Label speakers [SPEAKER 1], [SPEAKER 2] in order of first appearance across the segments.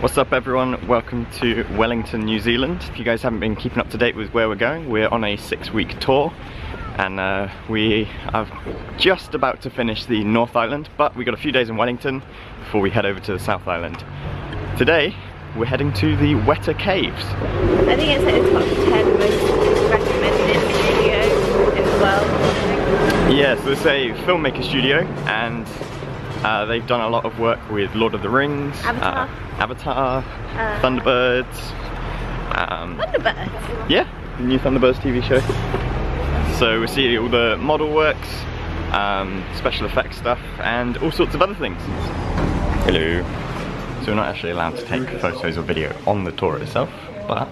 [SPEAKER 1] What's up everyone? Welcome to Wellington, New Zealand. If you guys haven't been keeping up to date with where we're going, we're on a six week tour and uh, we are just about to finish the North Island, but we got a few days in Wellington before we head over to the South Island. Today, we're heading to the Weta Caves.
[SPEAKER 2] I think it's like the top 10 most recommended studio in the world.
[SPEAKER 1] Yeah, so it's a filmmaker studio and uh, they've done a lot of work with Lord of the Rings,
[SPEAKER 2] Avatar,
[SPEAKER 1] uh, Avatar
[SPEAKER 2] Uh,
[SPEAKER 1] Thunderbirds. Um,
[SPEAKER 2] Thunderbirds.
[SPEAKER 1] yeah, the new Thunderbirds TV show. So we see all the model works, um, special effects stuff, and all sorts of other things. Hello. So we're not actually allowed to take photos or video on the tour itself, but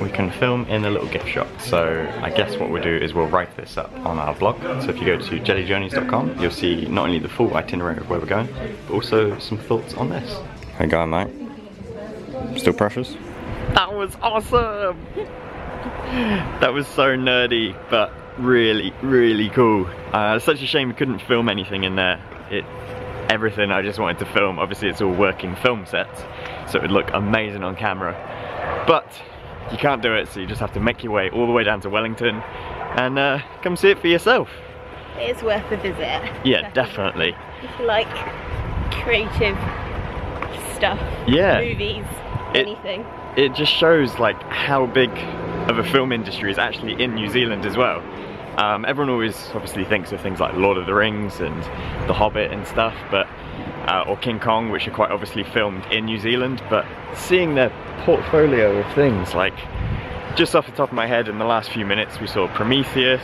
[SPEAKER 1] we can film in a little gift shop. So I guess what we'll do is we'll write this up on our blog. So if you go to jellyjourneys.com, you'll see not only the full itinerary of where we're going, but also some thoughts on this. Hey guy, mate? Still precious? That was awesome! that was so nerdy, but really, really cool. Uh, such a shame we couldn't film anything in there. It, everything I just wanted to film, obviously it's all working film sets, so it would look amazing on camera. But you can't do it, so you just have to make your way all the way down to Wellington and uh, come see it for yourself.
[SPEAKER 2] It is worth a visit.
[SPEAKER 1] Yeah, definitely.
[SPEAKER 2] If you like creative stuff,
[SPEAKER 1] Yeah.
[SPEAKER 2] movies,
[SPEAKER 1] It-
[SPEAKER 2] anything.
[SPEAKER 1] it just shows like how big of a film industry is actually in New Zealand as well. Um, everyone always obviously thinks of things like Lord of the Rings and The Hobbit and stuff, but uh, or King Kong, which are quite obviously filmed in New Zealand. But seeing their portfolio of things, like just off the top of my head, in the last few minutes, we saw Prometheus,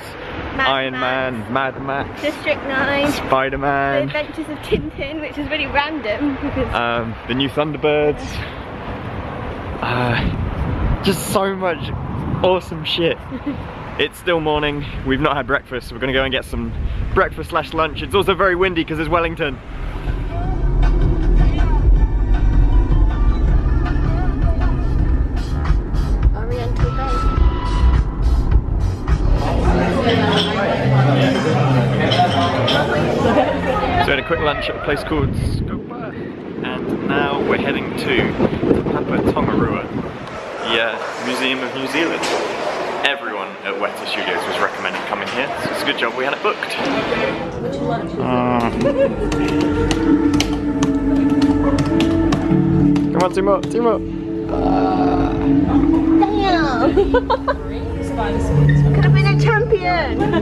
[SPEAKER 2] Mad
[SPEAKER 1] Iron
[SPEAKER 2] Max.
[SPEAKER 1] Man, Mad Max,
[SPEAKER 2] District 9,
[SPEAKER 1] Spider-Man, The
[SPEAKER 2] Adventures of Tintin, which is really random because
[SPEAKER 1] um, the new Thunderbirds. Uh, just so much awesome shit. it's still morning. We've not had breakfast. We're gonna go and get some breakfast slash lunch. It's also very windy because it's Wellington. So we had a quick lunch at a place called Scopa, and now we're heading to Papa Tongarewa, the uh, Museum of New Zealand. Everyone at Weta Studios was recommended coming here, so it's a good job we had it booked. Mm. Come on, two more, two more.
[SPEAKER 2] Damn! Could have been a champion!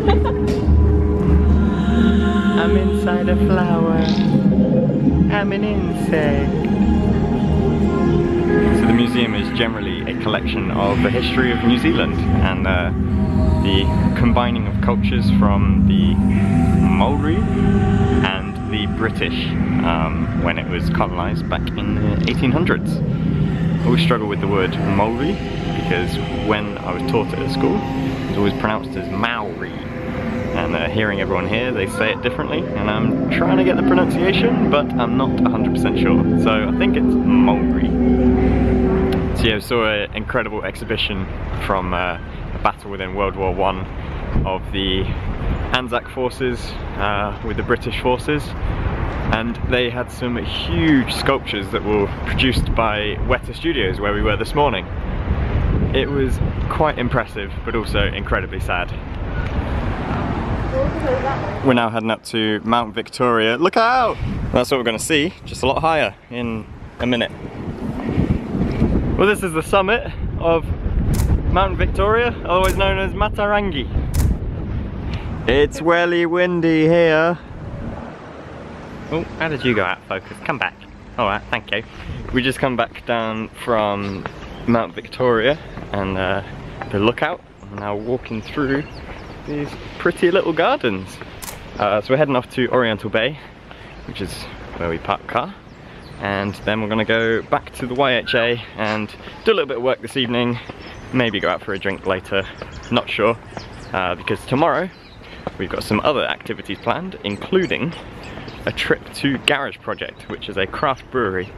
[SPEAKER 1] I'm inside a flower. I'm an insect. So the museum is generally a collection of the history of New Zealand and uh, the combining of cultures from the Maori and the British um, when it was colonised back in the 1800s. I always struggle with the word Maori because when I was taught it at school, it was always pronounced as Maori and uh, hearing everyone here, they say it differently, and I'm trying to get the pronunciation, but I'm not 100% sure. So I think it's Maori. So yeah, I saw an incredible exhibition from uh, a battle within World War One of the Anzac forces uh, with the British forces, and they had some huge sculptures that were produced by Weta Studios, where we were this morning. It was quite impressive, but also incredibly sad. We're now heading up to Mount Victoria. Look out! That's what we're going to see, just a lot higher in a minute. Well, this is the summit of Mount Victoria, otherwise known as Matairangi. It's welly windy here. Oh, how did you go out focus? Come back. Alright, thank you. We just come back down from Mount Victoria and uh, the lookout. We're now walking through these pretty little gardens. Uh, so we're heading off to Oriental Bay, which is where we park car. And then we're gonna go back to the YHA and do a little bit of work this evening, maybe go out for a drink later, not sure. Uh, because tomorrow we've got some other activities planned, including a trip to Garage Project, which is a craft brewery,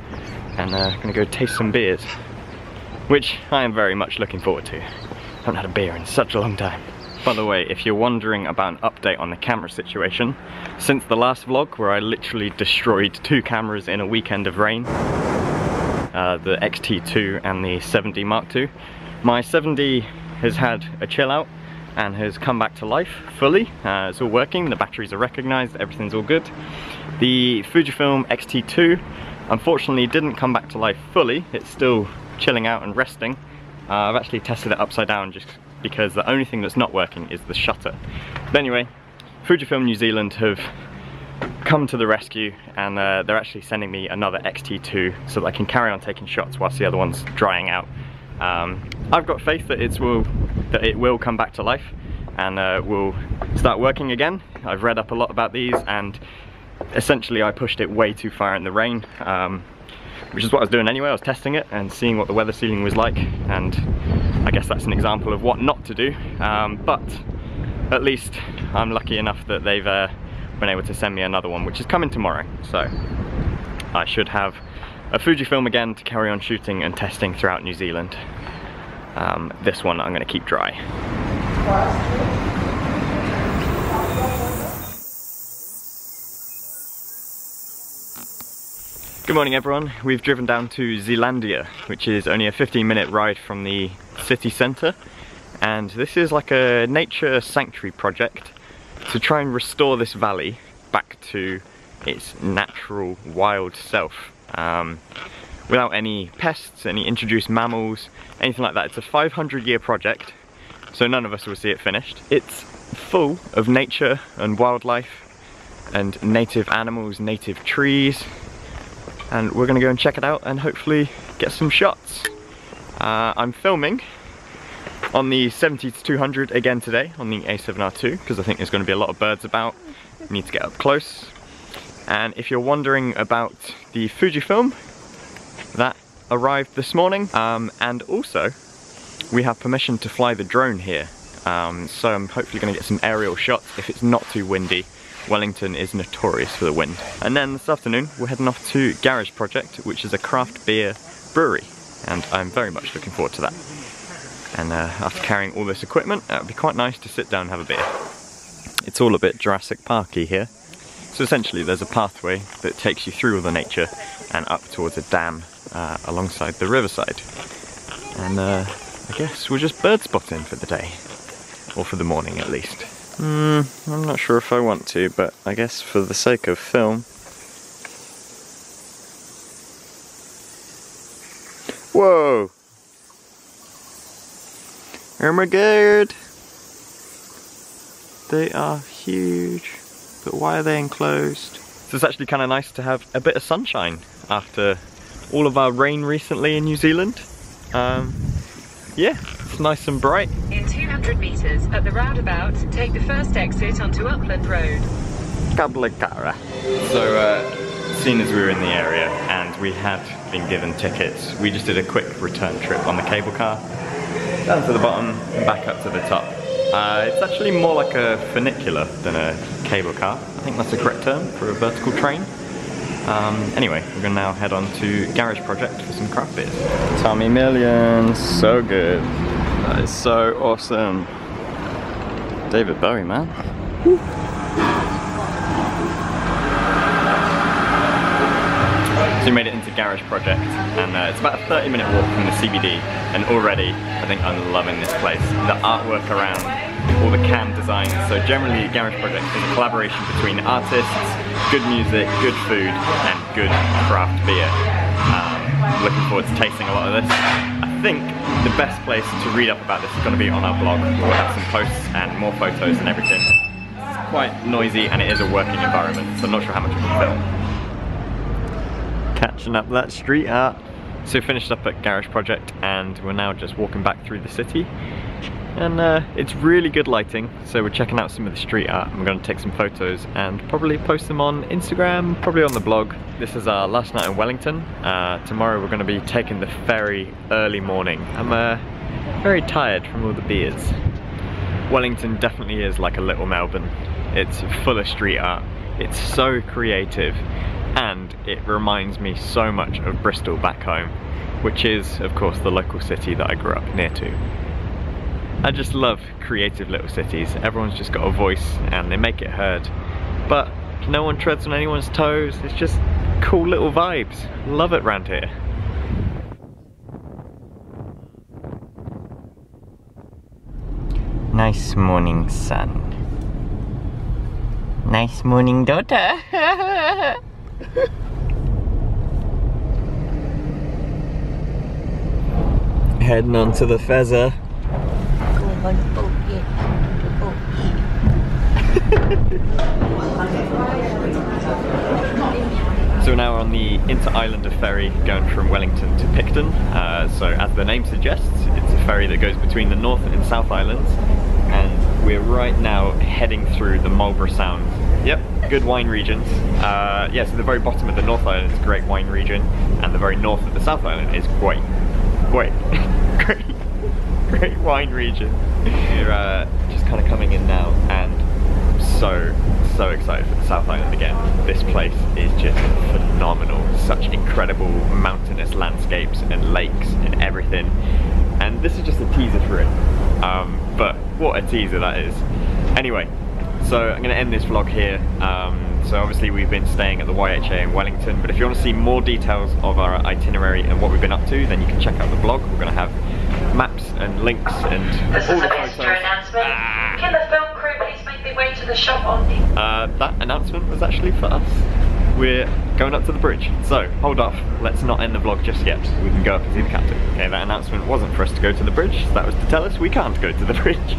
[SPEAKER 1] and uh, gonna go taste some beers, which I am very much looking forward to. I haven't had a beer in such a long time. By the way, if you're wondering about an update on the camera situation, since the last vlog where I literally destroyed two cameras in a weekend of rain, uh, the XT2 and the 7D Mark II. My 7D has had a chill out and has come back to life fully. Uh, it's all working, the batteries are recognized, everything's all good. The Fujifilm X-T2 unfortunately didn't come back to life fully. It's still chilling out and resting. Uh, I've actually tested it upside down just because the only thing that's not working is the shutter. But anyway, Fujifilm New Zealand have come to the rescue and uh, they're actually sending me another X-T2 so that I can carry on taking shots whilst the other one's drying out. Um, I've got faith that, it will, that it will come back to life and uh, will start working again. I've read up a lot about these and essentially I pushed it way too far in the rain, um, which is what I was doing anyway. I was testing it and seeing what the weather sealing was like and I guess that's an example of what not to do. Um, but at least I'm lucky enough that they've uh, been able to send me another one, which is coming tomorrow. So I should have a Fujifilm again to carry on shooting and testing throughout New Zealand. Um, this one I'm going to keep dry. Good morning everyone. We've driven down to Zealandia, which is only a 15 minute ride from the city centre. And this is like a nature sanctuary project to try and restore this valley back to its natural wild self. Um, without any pests, any introduced mammals, anything like that. It's a 500 year project, so none of us will see it finished. It's full of nature and wildlife and native animals, native trees, and we're gonna go and check it out and hopefully get some shots. Uh, I'm filming on the 70 to 200 again today on the A7R2 because I think there's going to be a lot of birds about. Need to get up close. And if you're wondering about the Fujifilm, that arrived this morning. Um, and also, we have permission to fly the drone here. Um, so I'm hopefully going to get some aerial shots if it's not too windy. Wellington is notorious for the wind. And then this afternoon, we're heading off to Garage Project, which is a craft beer brewery. And I'm very much looking forward to that. And uh, after carrying all this equipment, it would be quite nice to sit down and have a beer. It's all a bit Jurassic Parky here. So essentially there's a pathway that takes you through all the nature and up towards a dam uh, alongside the riverside. And uh, I guess we're just bird spotting for the day. Or for the morning at least. Hmm, I'm not sure if I want to, but I guess for the sake of film. Whoa! God! They are huge. But why are they enclosed? So it's actually kind of nice to have a bit of sunshine after all of our rain recently in New Zealand. Um, yeah, it's nice and bright.
[SPEAKER 3] In 200 metres, at the roundabout, take the first exit onto Upland Road.
[SPEAKER 1] Kablikara. So, uh, seeing as we were in the area and we had been given tickets, we just did a quick return trip on the cable car, down to the bottom and back up to the top. Uh, it's actually more like a funicular than a cable car. I think that's the correct term for a vertical train. Um, anyway, we're gonna now head on to Garage Project for some craft beers. Tommy Millions, so good. That is so awesome. David Bowie, man. So we made it into Garage Project and uh, it's about a 30 minute walk from the CBD and already I think I'm loving this place. The artwork around, all the cam designs. So generally Garage Project is a collaboration between artists, good music, good food and good craft beer. Um, looking forward to tasting a lot of this. I think the best place to read up about this is going to be on our blog. We'll have some posts and more photos and everything. It's quite noisy and it is a working environment so I'm not sure how much we can film catching up that street art. So we finished up at Garage Project and we're now just walking back through the city. And uh, it's really good lighting, so we're checking out some of the street art. I'm going to take some photos and probably post them on Instagram, probably on the blog. This is our last night in Wellington. Uh, tomorrow we're going to be taking the ferry early morning. I'm uh, very tired from all the beers. Wellington definitely is like a little Melbourne. It's full of street art. It's so creative and it reminds me so much of Bristol back home, which is, of course, the local city that I grew up near to. I just love creative little cities. Everyone's just got a voice and they make it heard. But no one treads on anyone's toes. It's just cool little vibes. Love it round here. Nice morning son. Nice morning daughter. Heading on to the Fezzer. So now we're on the Inter-Islander ferry going from Wellington to Picton. Uh, so as the name suggests, it's a ferry that goes between the North and South Islands. And we're right now heading through the Marlborough Sound. Yep, good wine regions. Uh, yeah, so the very bottom of the North Island is a great wine region, and the very north of the South Island is great, great, great wine region. We're uh, just kind of coming in now, and so, so excited for the South Island again. This place is just phenomenal. Such incredible mountainous landscapes and lakes and everything. And this is just a teaser for it. Um, but what a teaser that is. Anyway, so I'm going to end this vlog here. Um, so obviously we've been staying at the YHA in Wellington, but if you want to see more details of our itinerary and what we've been up to, then you can check out the blog. We're going to have maps and links and
[SPEAKER 4] This
[SPEAKER 1] all
[SPEAKER 4] is
[SPEAKER 1] the photos.
[SPEAKER 4] announcement.
[SPEAKER 1] Ah.
[SPEAKER 4] Can the film crew please make their way to the shop on the...
[SPEAKER 1] Uh, that announcement was actually for us. We're going up to the bridge. So, hold off. Let's not end the vlog just yet. We can go up and see the captain. Okay, that announcement wasn't for us to go to the bridge. That was to tell us we can't go to the bridge.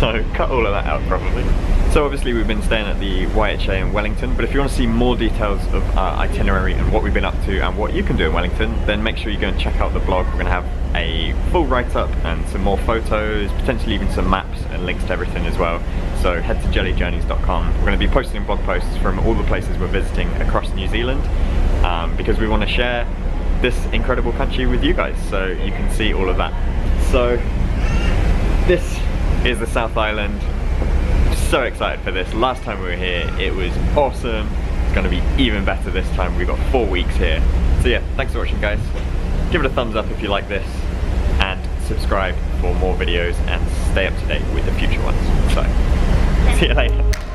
[SPEAKER 1] So, cut all of that out probably. So obviously we've been staying at the YHA in Wellington, but if you want to see more details of our itinerary and what we've been up to and what you can do in Wellington, then make sure you go and check out the blog. We're going to have a full write-up and some more photos, potentially even some maps and links to everything as well. So head to jellyjourneys.com. We're going to be posting blog posts from all the places we're visiting across New Zealand um, because we want to share this incredible country with you guys so you can see all of that. So this is the South Island. So excited for this. Last time we were here, it was awesome. It's gonna be even better this time. We've got four weeks here. So yeah, thanks for watching guys. Give it a thumbs up if you like this and subscribe for more videos and stay up to date with the future ones. So, see you later.